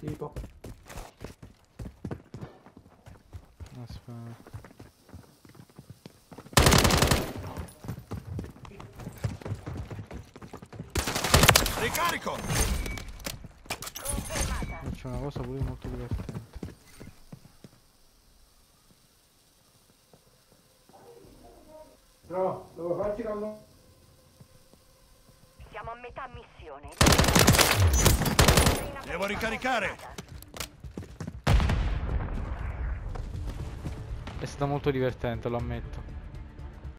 Tipo. Aspetta. Ricarico! C'è una cosa pure molto divertente. No, devo farci la... Siamo a metà missione. Devo ricaricare. È stata molto divertente, lo ammetto.